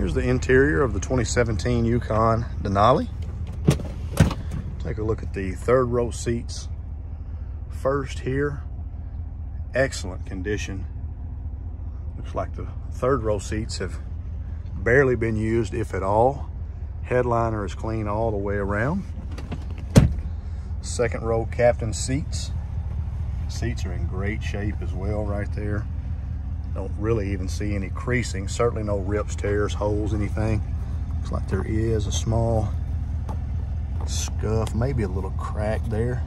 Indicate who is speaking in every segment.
Speaker 1: Here's the interior of the 2017 Yukon Denali. Take a look at the third row seats. First here, excellent condition. Looks like the third row seats have barely been used, if at all. Headliner is clean all the way around. Second row captain seats. Seats are in great shape as well right there. Don't really even see any creasing. Certainly no rips, tears, holes, anything. Looks like there is a small scuff, maybe a little crack there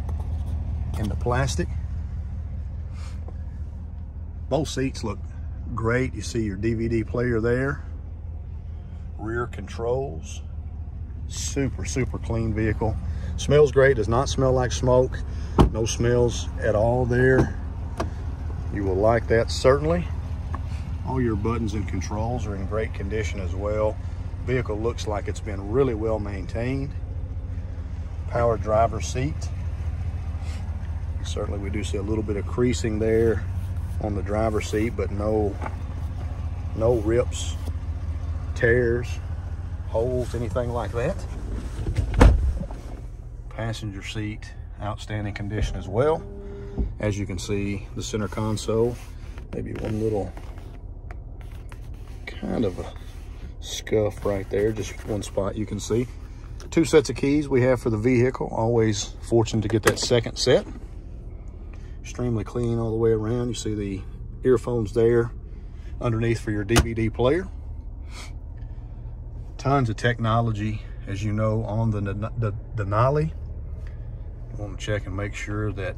Speaker 1: in the plastic. Both seats look great. You see your DVD player there. Rear controls. Super, super clean vehicle. Smells great, does not smell like smoke. No smells at all there. You will like that certainly. All your buttons and controls are in great condition as well. Vehicle looks like it's been really well maintained. Power driver seat. Certainly we do see a little bit of creasing there on the driver's seat, but no, no rips, tears, holes, anything like that. Passenger seat, outstanding condition as well. As you can see, the center console, maybe one little kind of a scuff right there, just one spot you can see. Two sets of keys we have for the vehicle. Always fortunate to get that second set. Extremely clean all the way around. You see the earphones there underneath for your DVD player. Tons of technology, as you know, on the, the Denali. You want to check and make sure that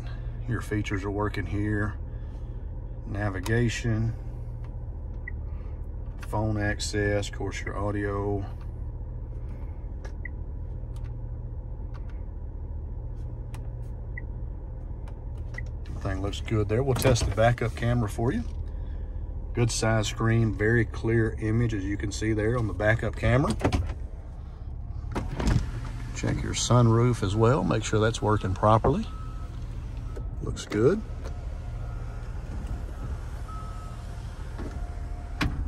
Speaker 1: your features are working here. Navigation, phone access, of course your audio. Everything looks good there. We'll test the backup camera for you. Good size screen, very clear image as you can see there on the backup camera. Check your sunroof as well, make sure that's working properly. Looks good.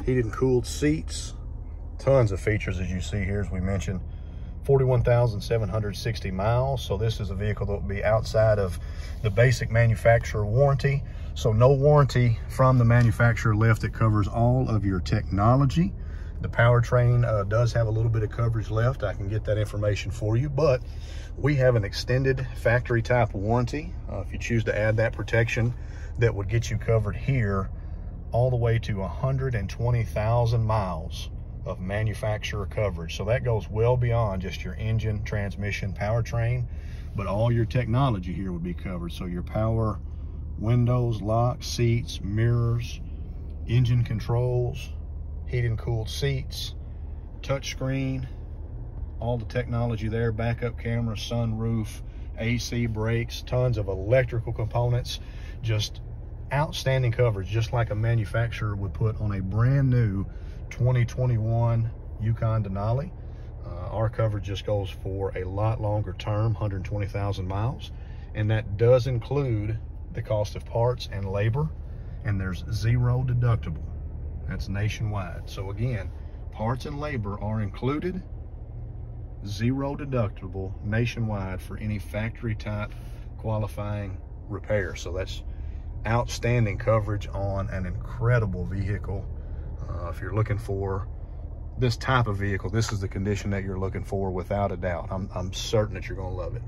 Speaker 1: Heated and cooled seats, tons of features as you see here, as we mentioned. 41,760 miles. So this is a vehicle that will be outside of the basic manufacturer warranty. So no warranty from the manufacturer left that covers all of your technology. The powertrain uh, does have a little bit of coverage left. I can get that information for you, but we have an extended factory type warranty. Uh, if you choose to add that protection that would get you covered here all the way to 120,000 miles of manufacturer coverage. So that goes well beyond just your engine, transmission, powertrain, but all your technology here would be covered. So your power, windows, locks, seats, mirrors, engine controls, heated and cooled seats, touchscreen, all the technology there, backup camera, sunroof, AC brakes, tons of electrical components, just outstanding coverage, just like a manufacturer would put on a brand new 2021 Yukon Denali. Uh, our coverage just goes for a lot longer term, 120,000 miles. And that does include the cost of parts and labor. And there's zero deductible. That's nationwide. So again, parts and labor are included. Zero deductible nationwide for any factory type qualifying repair. So that's outstanding coverage on an incredible vehicle. Uh, if you're looking for this type of vehicle, this is the condition that you're looking for without a doubt. I'm, I'm certain that you're gonna love it.